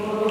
Lord.